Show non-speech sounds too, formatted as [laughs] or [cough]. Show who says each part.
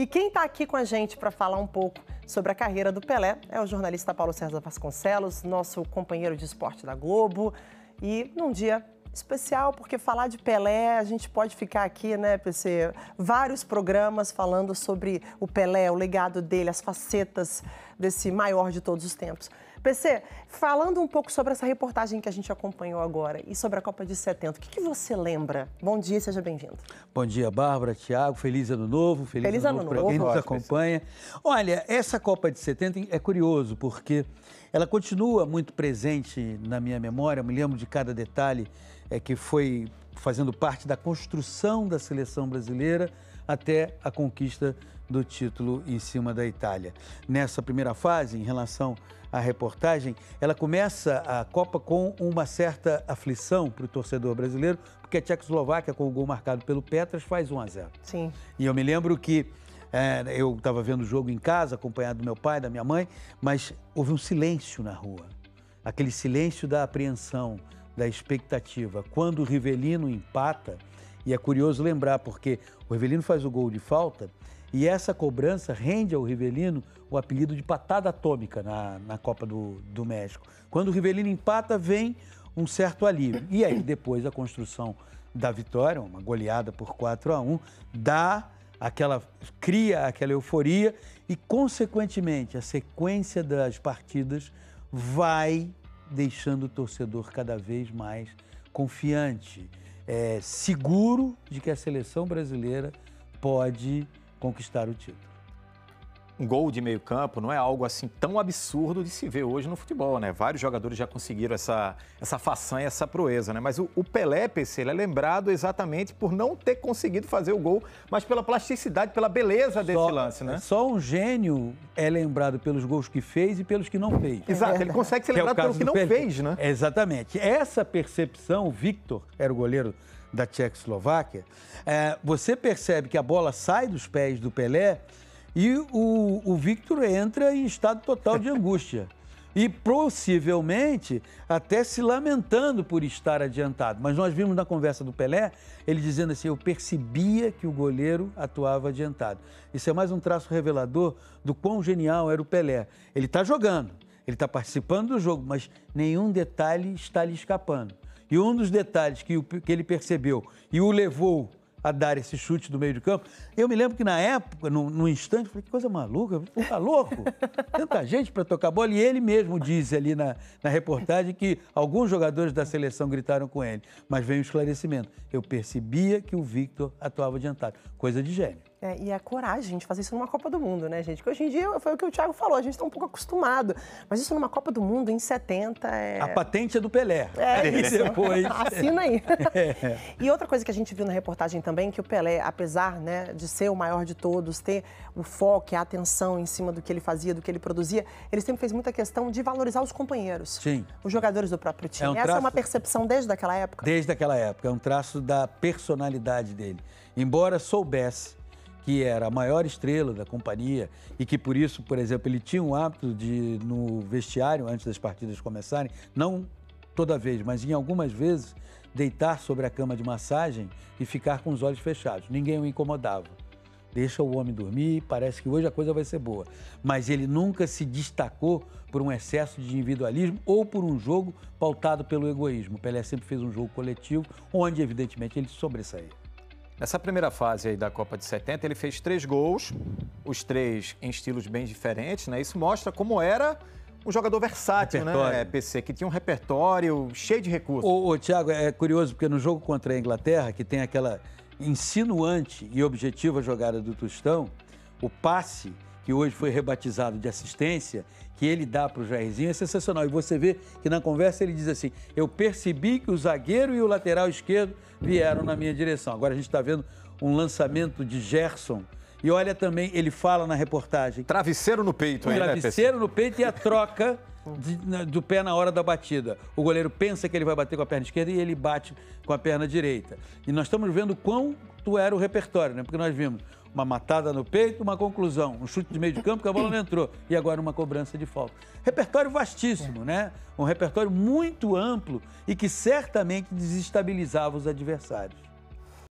Speaker 1: E quem está aqui com a gente para falar um pouco sobre a carreira do Pelé é o jornalista Paulo César Vasconcelos, nosso companheiro de esporte da Globo. E num dia especial, porque falar de Pelé, a gente pode ficar aqui, né, PC, vários programas falando sobre o Pelé, o legado dele, as facetas desse maior de todos os tempos. PC, falando um pouco sobre essa reportagem que a gente acompanhou agora e sobre a Copa de 70, o que, que você lembra? Bom dia e seja bem-vindo.
Speaker 2: Bom dia, Bárbara, Tiago, feliz ano novo, feliz, feliz ano, ano novo para quem nos acompanha. Olha, essa Copa de 70 é curioso porque ela continua muito presente na minha memória, me lembro de cada detalhe é, que foi fazendo parte da construção da seleção brasileira até a conquista do título em cima da Itália. Nessa primeira fase, em relação à reportagem, ela começa a Copa com uma certa aflição para o torcedor brasileiro, porque a Tchecoslováquia, com o gol marcado pelo Petras, faz 1 a 0.
Speaker 1: Sim.
Speaker 2: E eu me lembro que é, eu estava vendo o jogo em casa, acompanhado do meu pai, da minha mãe, mas houve um silêncio na rua. Aquele silêncio da apreensão, da expectativa. Quando o Rivelino empata, e é curioso lembrar, porque o Rivelino faz o gol de falta e essa cobrança rende ao Rivelino o apelido de patada atômica na, na Copa do, do México. Quando o Rivelino empata, vem um certo alívio. E aí, depois, a construção da vitória, uma goleada por 4 a 1 dá aquela. cria aquela euforia e, consequentemente, a sequência das partidas vai deixando o torcedor cada vez mais confiante, é, seguro de que a seleção brasileira pode conquistar o título
Speaker 3: um gol de meio campo não é algo assim tão absurdo de se ver hoje no futebol, né? Vários jogadores já conseguiram essa, essa façanha, essa proeza, né? Mas o, o Pelé, PC, ele é lembrado exatamente por não ter conseguido fazer o gol, mas pela plasticidade, pela beleza desse só, lance, né?
Speaker 2: Só um gênio é lembrado pelos gols que fez e pelos que não fez.
Speaker 3: Exato, ele consegue ser lembrado é pelo que não Pelé. fez, né?
Speaker 2: Exatamente. Essa percepção, o Victor era o goleiro da Tchecoslováquia, é, você percebe que a bola sai dos pés do Pelé e o, o Victor entra em estado total de [laughs] angústia. E possivelmente até se lamentando por estar adiantado. Mas nós vimos na conversa do Pelé ele dizendo assim: Eu percebia que o goleiro atuava adiantado. Isso é mais um traço revelador do quão genial era o Pelé. Ele está jogando, ele está participando do jogo, mas nenhum detalhe está lhe escapando. E um dos detalhes que, que ele percebeu e o levou a dar esse chute do meio de campo. Eu me lembro que na época, no, instante, falei, que coisa maluca, tá louco? Tanta gente para tocar bola. E ele mesmo disse ali na, na reportagem que alguns jogadores da seleção gritaram com ele. Mas veio o esclarecimento. Eu percebia que o Victor atuava adiantado. Coisa de gênio.
Speaker 1: É, e a coragem de fazer isso numa Copa do Mundo, né, gente? Porque hoje em dia foi o que o Thiago falou, a gente está um pouco acostumado. Mas isso numa Copa do Mundo, em 70, é.
Speaker 2: A patente é do Pelé.
Speaker 1: É, [laughs] isso. depois. [laughs] Assina aí. [laughs] É. E outra coisa que a gente viu na reportagem também, que o Pelé, apesar né, de ser o maior de todos, ter o foco e a atenção em cima do que ele fazia, do que ele produzia, ele sempre fez muita questão de valorizar os companheiros.
Speaker 2: Sim.
Speaker 1: Os jogadores do próprio time. É um Essa é uma percepção desde aquela época?
Speaker 2: Desde aquela época. É um traço da personalidade dele. Embora soubesse que era a maior estrela da companhia e que por isso, por exemplo, ele tinha o hábito de no vestiário antes das partidas começarem, não toda vez, mas em algumas vezes deitar sobre a cama de massagem e ficar com os olhos fechados. Ninguém o incomodava. Deixa o homem dormir, parece que hoje a coisa vai ser boa. Mas ele nunca se destacou por um excesso de individualismo ou por um jogo pautado pelo egoísmo. Pelé sempre fez um jogo coletivo, onde, evidentemente, ele sobressaía.
Speaker 3: Nessa primeira fase aí da Copa de 70, ele fez três gols, os três em estilos bem diferentes, né? Isso mostra como era um jogador versátil, né, repertório. né, PC, que tinha um repertório cheio de recursos.
Speaker 2: Ô, ô, Tiago, é curioso porque no jogo contra a Inglaterra, que tem aquela insinuante e objetiva jogada do Tostão, o passe que hoje foi rebatizado de assistência, que ele dá para o Jairzinho, é sensacional. E você vê que na conversa ele diz assim: Eu percebi que o zagueiro e o lateral esquerdo vieram na minha direção. Agora a gente está vendo um lançamento de Gerson. E olha também, ele fala na reportagem.
Speaker 3: Travesseiro no peito,
Speaker 2: hein, né, Travesseiro né, no peito e a troca de, do pé na hora da batida. O goleiro pensa que ele vai bater com a perna esquerda e ele bate com a perna direita. E nós estamos vendo quanto era o repertório, né? Porque nós vimos uma matada no peito, uma conclusão, um chute de meio de campo que a bola não entrou e agora uma cobrança de falta. Repertório vastíssimo, né? Um repertório muito amplo e que certamente desestabilizava os adversários.